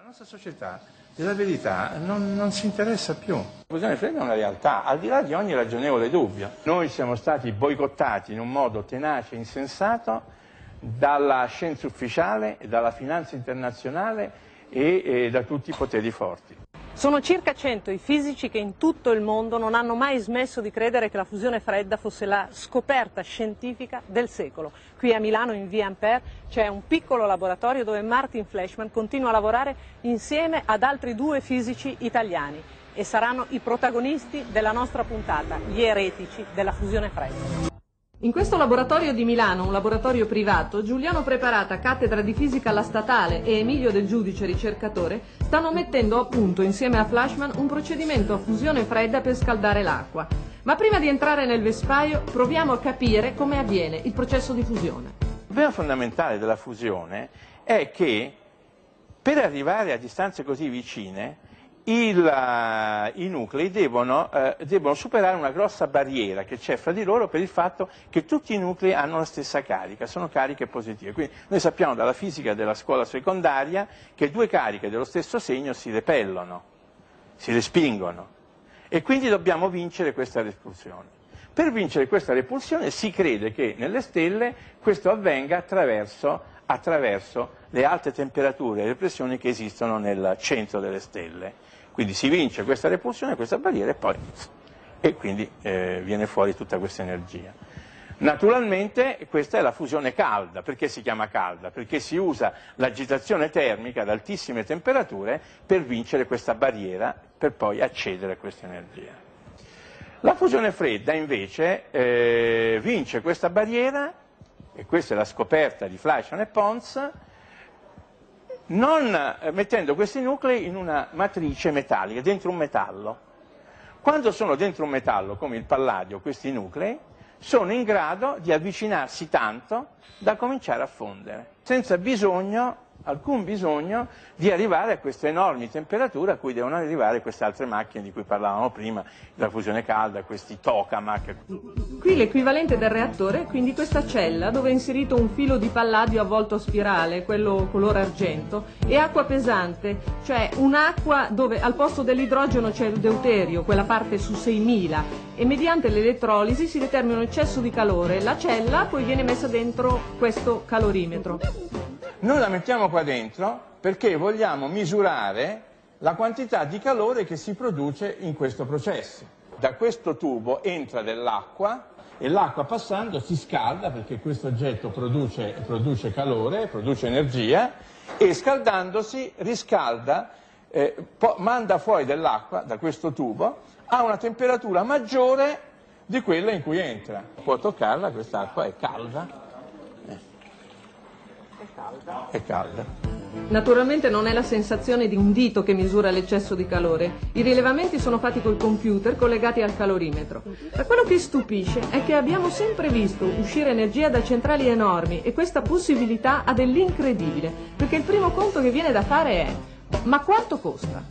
La nostra società della verità non, non si interessa più. La fusione fredda è una realtà, al di là di ogni ragionevole dubbio. Noi siamo stati boicottati in un modo tenace e insensato dalla scienza ufficiale, dalla finanza internazionale e, e da tutti i poteri forti. Sono circa 100 i fisici che in tutto il mondo non hanno mai smesso di credere che la fusione fredda fosse la scoperta scientifica del secolo. Qui a Milano, in via Ampere, c'è un piccolo laboratorio dove Martin Fleshman continua a lavorare insieme ad altri due fisici italiani e saranno i protagonisti della nostra puntata, gli eretici della fusione fredda. In questo laboratorio di Milano, un laboratorio privato, Giuliano Preparata, cattedra di fisica alla statale e Emilio Del Giudice, ricercatore, stanno mettendo a punto insieme a Flashman un procedimento a fusione fredda per scaldare l'acqua. Ma prima di entrare nel vespaio proviamo a capire come avviene il processo di fusione. Il problema fondamentale della fusione è che per arrivare a distanze così vicine il, uh, i nuclei devono, uh, devono, superare una grossa barriera che c'è fra di loro per il fatto che tutti i nuclei hanno la stessa carica, sono cariche positive. Quindi noi sappiamo dalla fisica della scuola secondaria che due cariche dello stesso segno si repellono, si respingono e quindi dobbiamo vincere questa repulsione. Per vincere questa repulsione si crede che nelle stelle questo avvenga attraverso, attraverso le alte temperature e le pressioni che esistono nel centro delle stelle. Quindi si vince questa repulsione, questa barriera e poi e quindi eh, viene fuori tutta questa energia. Naturalmente questa è la fusione calda, perché si chiama calda? Perché si usa l'agitazione termica ad altissime temperature per vincere questa barriera, per poi accedere a questa energia. La fusione fredda invece eh, vince questa barriera, e questa è la scoperta di Fleischmann e Pons, non eh, mettendo questi nuclei in una matrice metallica, dentro un metallo. Quando sono dentro un metallo, come il palladio, questi nuclei, sono in grado di avvicinarsi tanto da cominciare a fondere, senza bisogno alcun bisogno di arrivare a queste enormi temperature a cui devono arrivare queste altre macchine di cui parlavamo prima, la fusione calda, questi tokamak. Qui l'equivalente del reattore è quindi questa cella dove è inserito un filo di palladio avvolto a spirale, quello colore argento, e acqua pesante, cioè un'acqua dove al posto dell'idrogeno c'è il deuterio, quella parte su 6000, e mediante l'elettrolisi si determina un eccesso di calore. La cella poi viene messa dentro questo calorimetro. Noi la mettiamo qua dentro perché vogliamo misurare la quantità di calore che si produce in questo processo. Da questo tubo entra dell'acqua e l'acqua passando si scalda perché questo oggetto produce, produce calore, produce energia e scaldandosi riscalda, eh, manda fuori dell'acqua da questo tubo a una temperatura maggiore di quella in cui entra. Può toccarla, quest'acqua è calda calda. È calda. Naturalmente non è la sensazione di un dito che misura l'eccesso di calore. I rilevamenti sono fatti col computer collegati al calorimetro. Ma quello che stupisce è che abbiamo sempre visto uscire energia da centrali enormi e questa possibilità ha dell'incredibile, perché il primo conto che viene da fare è ma quanto costa?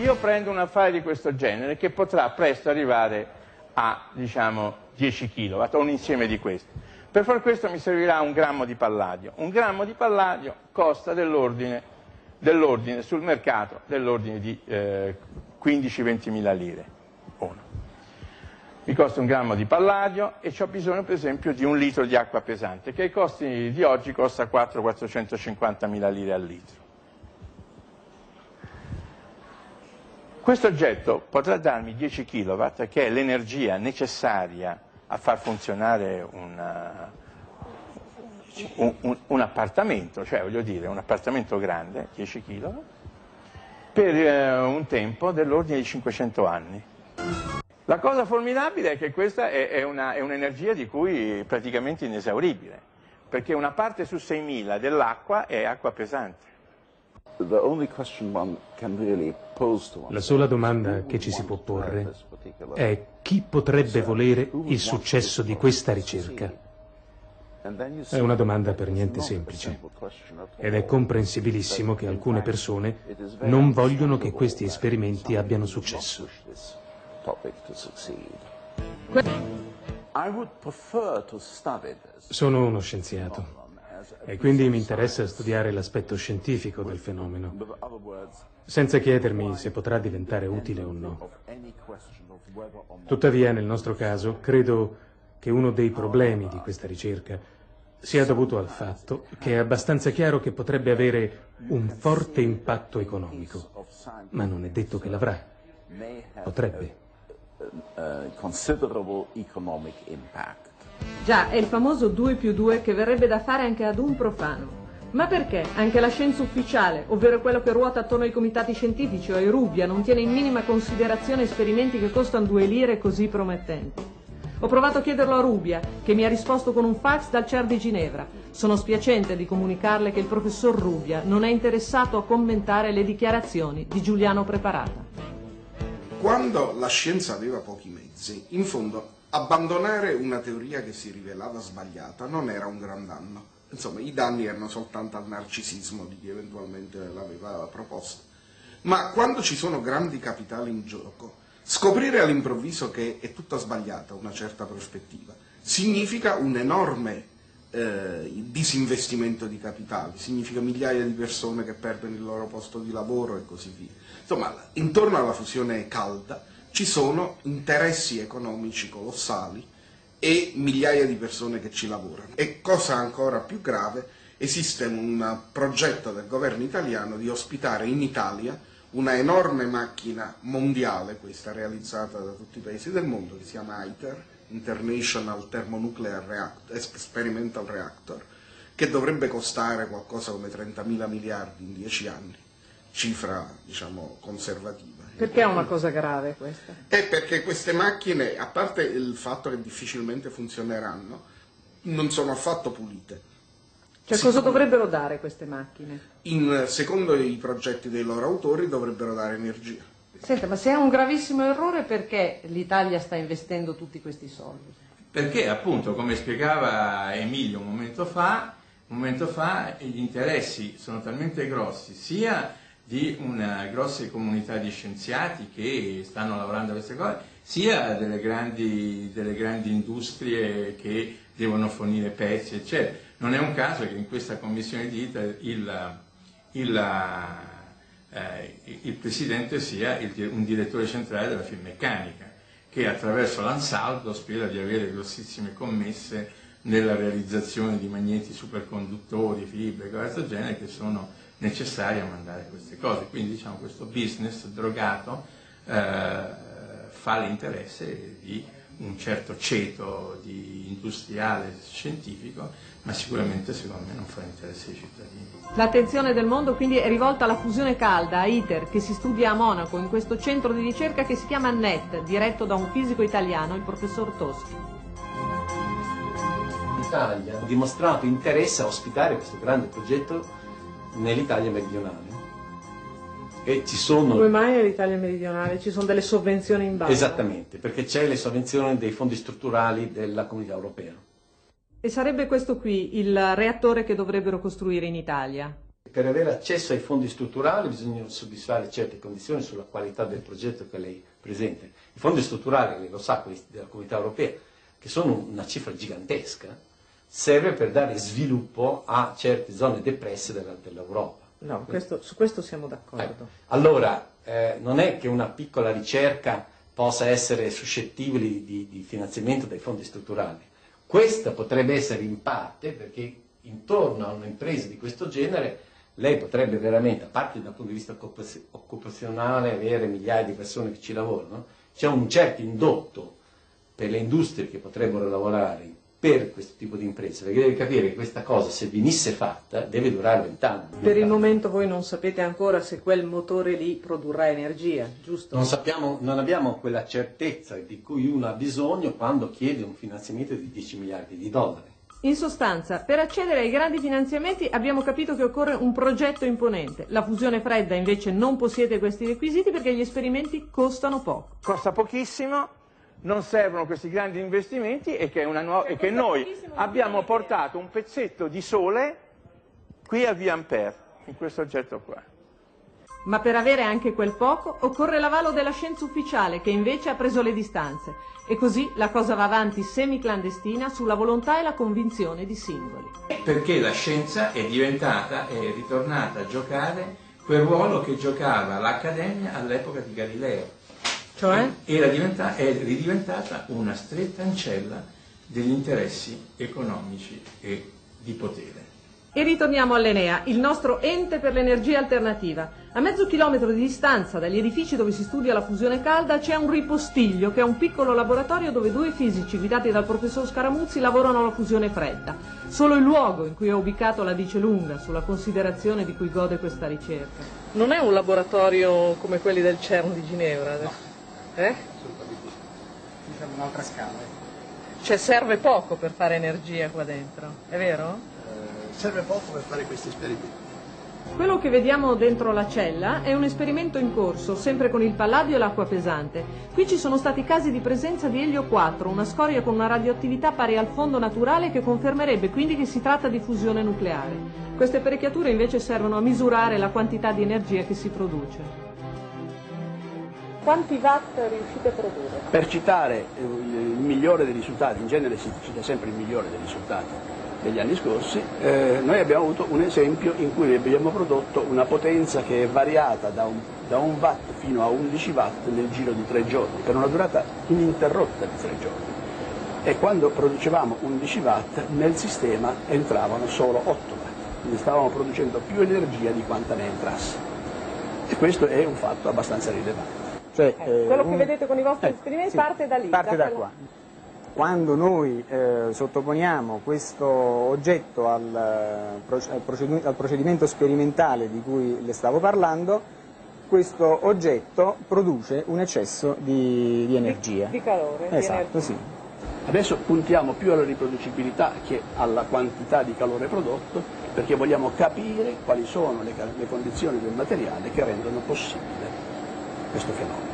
Io prendo un affare di questo genere che potrà presto arrivare a diciamo 10 kW un insieme di questi. Per far questo mi servirà un grammo di palladio. Un grammo di palladio costa dell'ordine, dell sul mercato dell'ordine di eh, 15-20 mila lire. Uno. Mi costa un grammo di palladio e ho bisogno per esempio di un litro di acqua pesante che ai costi di oggi costa 4-450 mila lire al litro. Questo oggetto potrà darmi 10 kW che è l'energia necessaria a far funzionare una, un, un, un, appartamento, cioè voglio dire un appartamento grande, 10 kg, per eh, un tempo dell'ordine di 500 anni. La cosa formidabile è che questa è, è, una, è un'energia di cui praticamente inesauribile, perché una parte su 6.000 dell'acqua è acqua pesante. La sola domanda che ci si può porre è chi potrebbe volere il successo di questa ricerca? È una domanda per niente semplice ed è comprensibilissimo che alcune persone non vogliono che questi esperimenti abbiano successo. Sono uno scienziato e quindi mi interessa studiare l'aspetto scientifico del fenomeno, senza chiedermi se potrà diventare utile o no. Tuttavia, nel nostro caso, credo che uno dei problemi di questa ricerca sia dovuto al fatto che è abbastanza chiaro che potrebbe avere un forte impatto economico, ma non è detto che l'avrà. Potrebbe. Già, è il famoso 2 più 2 che verrebbe da fare anche ad un profano. Ma perché anche la scienza ufficiale, ovvero quello che ruota attorno ai comitati scientifici o ai Rubbia, non tiene in minima considerazione esperimenti che costano due lire così promettenti? Ho provato a chiederlo a Rubia, che mi ha risposto con un fax dal CER di Ginevra. Sono spiacente di comunicarle che il professor Rubia non è interessato a commentare le dichiarazioni di Giuliano Preparata. Quando la scienza aveva pochi mezzi, in fondo abbandonare una teoria che si rivelava sbagliata non era un gran danno. Insomma, i danni erano soltanto al narcisismo di chi eventualmente l'aveva proposta. Ma quando ci sono grandi capitali in gioco, Scoprire all'improvviso che è tutta sbagliata una certa prospettiva significa un enorme eh, disinvestimento di capitali, significa migliaia di persone che perdono il loro posto di lavoro e così via. Insomma, intorno alla fusione calda ci sono interessi economici colossali e migliaia di persone che ci lavorano. E cosa ancora più grave, esiste un progetto del governo italiano di ospitare in Italia una enorme macchina mondiale, questa realizzata da tutti i paesi del mondo, che si chiama ITER, International Thermonuclear Reactor, Experimental Reactor, che dovrebbe costare qualcosa come 30.000 miliardi in 10 anni, cifra diciamo conservativa. Perché è una cosa grave questa? È perché queste macchine, a parte il fatto che difficilmente funzioneranno, non sono affatto pulite cioè cosa dovrebbero dare queste macchine? In, secondo i progetti dei loro autori dovrebbero dare energia. Senta, ma se è un gravissimo errore perché l'Italia sta investendo tutti questi soldi? Perché appunto, come spiegava Emilio un momento fa, un momento fa gli interessi sono talmente grossi sia di una grossa comunità di scienziati che stanno lavorando a queste cose, sia delle grandi, delle grandi industrie che devono fornire pezzi, eccetera. Non è un caso che in questa commissione di ITER il, il, eh, il presidente sia il, un direttore centrale della Finmeccanica, che attraverso l'Ansaldo spera di avere grossissime commesse nella realizzazione di magneti superconduttori, fibre, cose del genere, che sono necessarie a mandare queste cose. Quindi diciamo, questo business drogato eh, fa l'interesse di un certo ceto industriale scientifico ma sicuramente secondo me non fa interesse ai cittadini. L'attenzione del mondo quindi è rivolta alla fusione calda, a ITER, che si studia a Monaco, in questo centro di ricerca che si chiama NET, diretto da un fisico italiano, il professor Toschi. L'Italia ha dimostrato interesse a ospitare questo grande progetto nell'Italia meridionale. E ci sono... Come mai nell'Italia meridionale? Ci sono delle sovvenzioni in base? Esattamente, perché c'è le sovvenzioni dei fondi strutturali della comunità europea. E sarebbe questo qui il reattore che dovrebbero costruire in Italia? Per avere accesso ai fondi strutturali bisogna soddisfare certe condizioni sulla qualità del progetto che lei presenta. I fondi strutturali, lei lo sa, della comunità europea, che sono una cifra gigantesca, serve per dare sviluppo a certe zone depresse della, dell'Europa. No, questo, su questo siamo d'accordo. Eh, allora, eh, non è che una piccola ricerca possa essere suscettibile di, di finanziamento dai fondi strutturali questa potrebbe essere in parte perché intorno a un'impresa di questo genere lei potrebbe veramente, a parte dal punto di vista occupazionale, avere migliaia di persone che ci lavorano, c'è un certo indotto per le industrie che potrebbero lavorare per questo tipo di imprese, perché deve capire che questa cosa, se venisse fatta, deve durare vent'anni. Per il momento voi non sapete ancora se quel motore lì produrrà energia, giusto? Non, sappiamo, non abbiamo quella certezza di cui uno ha bisogno quando chiede un finanziamento di 10 miliardi di dollari. In sostanza, per accedere ai grandi finanziamenti abbiamo capito che occorre un progetto imponente. La fusione fredda invece non possiede questi requisiti perché gli esperimenti costano poco. Costa pochissimo, non servono questi grandi investimenti e che, nuova, e che noi abbiamo portato un pezzetto di sole qui a Via Ampere, in questo oggetto qua. Ma per avere anche quel poco occorre l'avallo della scienza ufficiale che invece ha preso le distanze. E così la cosa va avanti semi-clandestina sulla volontà e la convinzione di singoli. Perché la scienza è diventata, è ritornata a giocare quel ruolo che giocava l'Accademia all'epoca di Galileo. Cioè? Era diventata, è ridiventata una stretta ancella degli interessi economici e di potere. E ritorniamo all'Enea, il nostro ente per l'energia alternativa. A mezzo chilometro di distanza dagli edifici dove si studia la fusione calda c'è un ripostiglio che è un piccolo laboratorio dove due fisici guidati dal professor Scaramuzzi lavorano alla fusione fredda. Solo il luogo in cui è ubicato la dice lunga sulla considerazione di cui gode questa ricerca. Non è un laboratorio come quelli del CERN di Ginevra? No. Eh? Assolutamente sì. Diciamo un'altra scala. Cioè serve poco per fare energia qua dentro, è vero? serve poco per fare questi esperimenti. Quello che vediamo dentro la cella è un esperimento in corso, sempre con il palladio e l'acqua pesante. Qui ci sono stati casi di presenza di elio 4, una scoria con una radioattività pari al fondo naturale che confermerebbe quindi che si tratta di fusione nucleare. Queste apparecchiature invece servono a misurare la quantità di energia che si produce. Quanti watt riuscite a produrre? Per citare il migliore dei risultati, in genere si cita sempre il migliore dei risultati, degli anni scorsi, eh, noi abbiamo avuto un esempio in cui abbiamo prodotto una potenza che è variata da un, da un watt fino a 11 watt nel giro di tre giorni, per una durata ininterrotta di tre giorni. E quando producevamo 11 watt nel sistema entravano solo 8 watt, quindi stavamo producendo più energia di quanta ne entrasse. E questo è un fatto abbastanza rilevante. Cioè, eh, quello un... che vedete con i vostri eh, esperimenti sì, parte da lì. Parte da, da qua quando noi eh, sottoponiamo questo oggetto al, al, procedimento sperimentale di cui le stavo parlando, questo oggetto produce un eccesso di, di energia. Di, di calore. Esatto, di sì. Adesso puntiamo più alla riproducibilità che alla quantità di calore prodotto perché vogliamo capire quali sono le, le condizioni del materiale che rendono possibile questo fenomeno.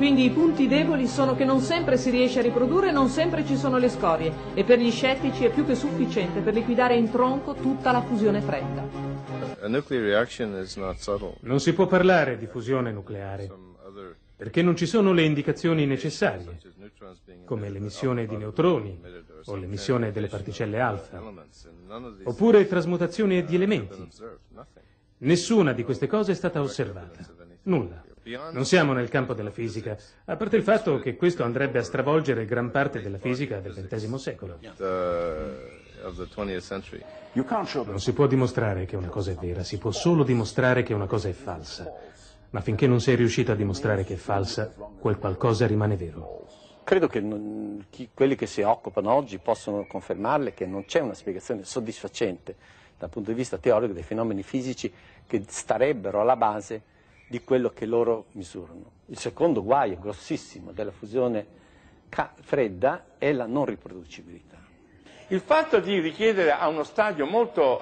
Quindi i punti deboli sono che non sempre si riesce a riprodurre non sempre ci sono le scorie e per gli scettici è più che sufficiente per liquidare in tronco tutta la fusione fredda. Non si può parlare di fusione nucleare perché non ci sono le indicazioni necessarie, come l'emissione di neutroni o l'emissione delle particelle alfa, oppure trasmutazione di elementi. Nessuna di queste cose è stata osservata. Nulla. Non siamo nel campo della fisica, a parte il fatto che questo andrebbe a stravolgere gran parte della fisica del XX secolo. Non si può dimostrare che una cosa è vera, si può solo dimostrare che una cosa è falsa. Ma finché non sei riuscito a dimostrare che è falsa, quel qualcosa rimane vero. Credo che non, chi, quelli che si occupano oggi possono confermarle che non c'è una spiegazione soddisfacente dal punto di vista teorico dei fenomeni fisici che starebbero alla base di quello che loro misurano. Il secondo guaio grossissimo della fusione fredda è la non riproducibilità. Il fatto di richiedere a uno stadio molto,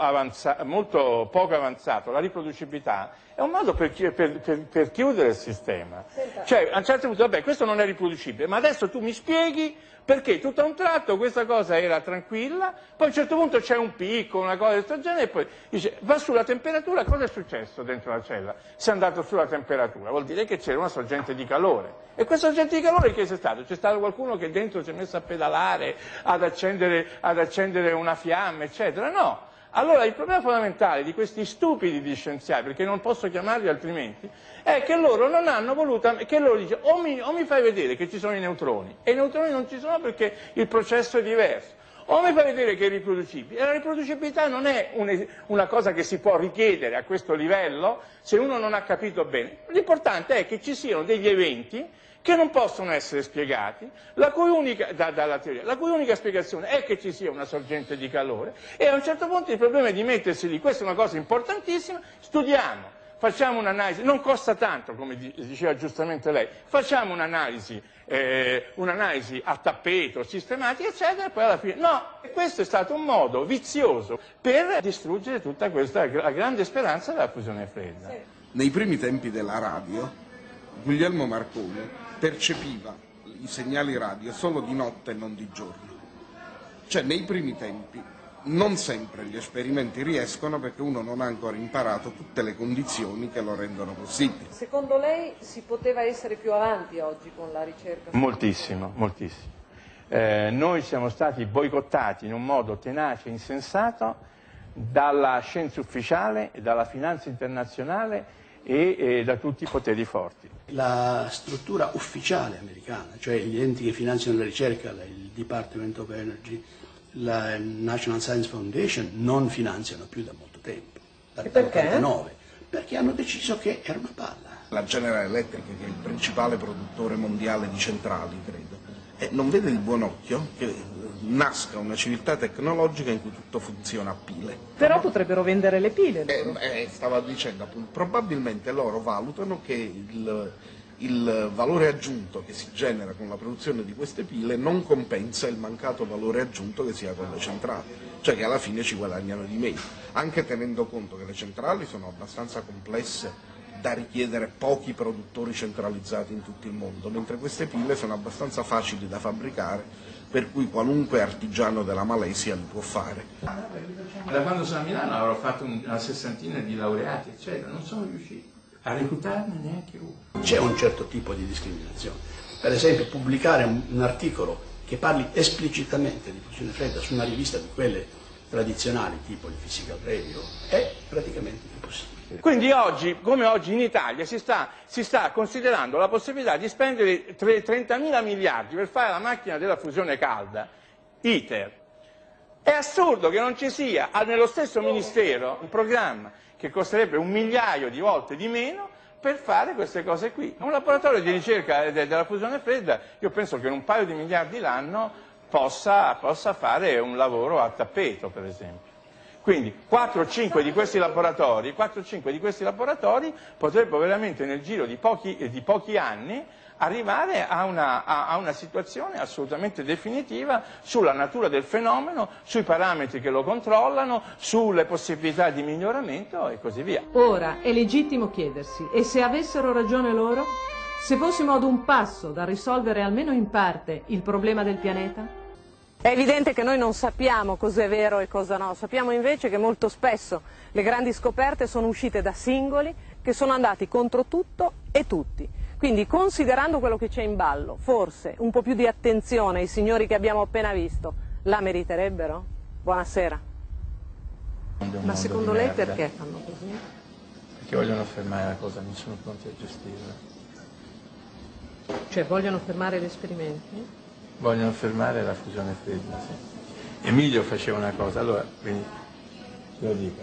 molto poco avanzato la riproducibilità è un modo per, per, per, per chiudere il sistema. Cioè, a un certo punto, vabbè, questo non è riproducibile, ma adesso tu mi spieghi perché tutto a un tratto questa cosa era tranquilla, poi a un certo punto c'è un picco, una cosa di questo genere, e poi dice va sulla temperatura, cosa è successo dentro la cella? Se è andato sulla temperatura, vuol dire che c'era una sorgente di calore. E questa sorgente di calore che c'è stato? C'è stato qualcuno che dentro si è messo a pedalare, ad accendere, ad accendere una fiamma, eccetera? No, allora il problema fondamentale di questi stupidi di scienziati, perché non posso chiamarli altrimenti, è che loro non hanno voluto, che loro dicono o mi, o mi fai vedere che ci sono i neutroni, e i neutroni non ci sono perché il processo è diverso, o mi fai vedere che è riproducibile. E la riproducibilità non è un, una cosa che si può richiedere a questo livello se uno non ha capito bene. L'importante è che ci siano degli eventi che non possono essere spiegati, la cui unica, da, dalla teoria, la cui unica spiegazione è che ci sia una sorgente di calore e a un certo punto il problema è di mettersi lì, questa è una cosa importantissima, studiamo, facciamo un'analisi, non costa tanto come diceva giustamente lei, facciamo un'analisi, eh, un'analisi a tappeto, sistematica, eccetera, e poi alla fine no, questo è stato un modo vizioso per distruggere tutta questa la grande speranza della fusione fredda. Nei primi tempi della radio, Guglielmo Marconi percepiva i segnali radio solo di notte e non di giorno. Cioè nei primi tempi non sempre gli esperimenti riescono perché uno non ha ancora imparato tutte le condizioni che lo rendono possibile. Secondo lei si poteva essere più avanti oggi con la ricerca? Moltissimo, moltissimo. Eh, noi siamo stati boicottati in un modo tenace e insensato dalla scienza ufficiale, dalla finanza internazionale e, e da tutti i poteri forti. La struttura ufficiale americana, cioè gli enti che finanziano la ricerca, il Department of Energy, la National Science Foundation non finanziano più da molto tempo, dal 1989, perché hanno deciso che era una palla. La General Electric, che è il principale produttore mondiale di centrali, credo, e non vede di buon occhio che nasca una civiltà tecnologica in cui tutto funziona a pile. Però potrebbero vendere le pile. Eh, eh, stava dicendo appunto, probabilmente loro valutano che il, il valore aggiunto che si genera con la produzione di queste pile non compensa il mancato valore aggiunto che si ha con le centrali, cioè che alla fine ci guadagnano di meno, anche tenendo conto che le centrali sono abbastanza complesse da richiedere pochi produttori centralizzati in tutto il mondo, mentre queste pile sono abbastanza facili da fabbricare, per cui qualunque artigiano della Malesia li può fare. Da quando sono a Milano avrò fatto una sessantina di laureati, eccetera, non sono riuscito a reclutarne neanche uno. C'è un certo tipo di discriminazione. Per esempio pubblicare un, articolo che parli esplicitamente di fusione fredda su una rivista di quelle tradizionali tipo il Physical Radio è praticamente impossibile. Quindi oggi, come oggi in Italia, si sta, si sta considerando la possibilità di spendere 30 mila miliardi per fare la macchina della fusione calda, ITER. È assurdo che non ci sia nello stesso Ministero un programma che costerebbe un migliaio di volte di meno per fare queste cose qui. Un laboratorio di ricerca della fusione fredda, io penso che in un paio di miliardi l'anno possa, possa fare un lavoro a tappeto, per esempio. Quindi 4 o 5 di questi laboratori, 4 5 di questi laboratori potrebbero veramente nel giro di pochi, di pochi anni arrivare a una, a, a una, situazione assolutamente definitiva sulla natura del fenomeno, sui parametri che lo controllano, sulle possibilità di miglioramento e così via. Ora è legittimo chiedersi, e se avessero ragione loro? Se fossimo ad un passo da risolvere almeno in parte il problema del pianeta? È evidente che noi non sappiamo cos'è vero e cosa no, sappiamo invece che molto spesso le grandi scoperte sono uscite da singoli che sono andati contro tutto e tutti. Quindi considerando quello che c'è in ballo, forse un po' più di attenzione ai signori che abbiamo appena visto, la meriterebbero? Buonasera. Ma secondo lei perché fanno così? Perché vogliono fermare la cosa, non sono pronti a gestirla. Cioè vogliono fermare gli esperimenti? Vogliono fermare la fusione fredda. Sì. Emilio faceva una cosa, allora, quindi, lo dico.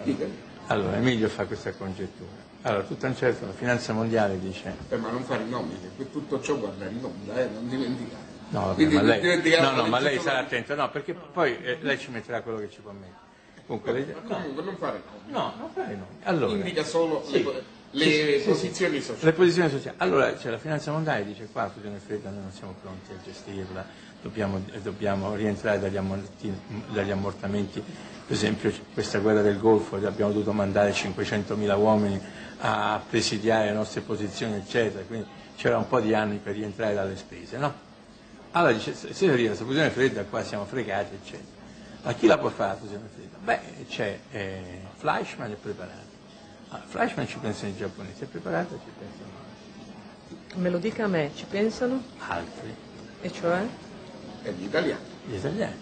Allora, Emilio fa questa congettura. Allora, tutto un certo, la finanza mondiale dice... Eh, ma non fare i nomi, che tutto ciò guarda in onda, eh, non dimenticare. No, vabbè, ma lei, no, no, ma lei sarà attento, no, perché poi eh, lei ci metterà quello che ci può mettere. Comunque, lei... no, non fare nomi. No, non fare nomi. Allora, Indica solo sì. le, le sì, posizioni sociali. Le posizioni sociali. Allora, c'è la finanza mondiale dice qua la fusione fredda noi non siamo pronti a gestirla, dobbiamo, dobbiamo rientrare dagli, dagli, ammortamenti, per esempio questa guerra del Golfo, abbiamo dovuto mandare 500.000 uomini a presidiare le nostre posizioni, eccetera, quindi c'era un po' di anni per rientrare dalle spese, no? Allora dice, se arriva questa fusione fredda qua siamo fregati, eccetera. Ma chi la può fare la fusione fredda? Beh, c'è eh, Fleischmann è preparato. Ah, Fleischmann ci pensano i giapponesi, è preparato ci pensano altri. Me lo dica a me, ci pensano? Altri. E cioè? e gli italiani. Gli italiani.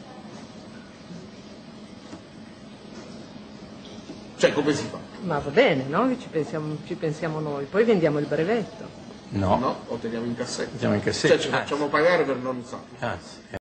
Cioè come si fa? Ma va bene, no? Ci pensiamo, ci pensiamo noi, poi vendiamo il brevetto. No. No, o teniamo in cassetto. Teniamo in cassetto. Cioè ci facciamo ah, pagare per non usarlo. Ah, sì.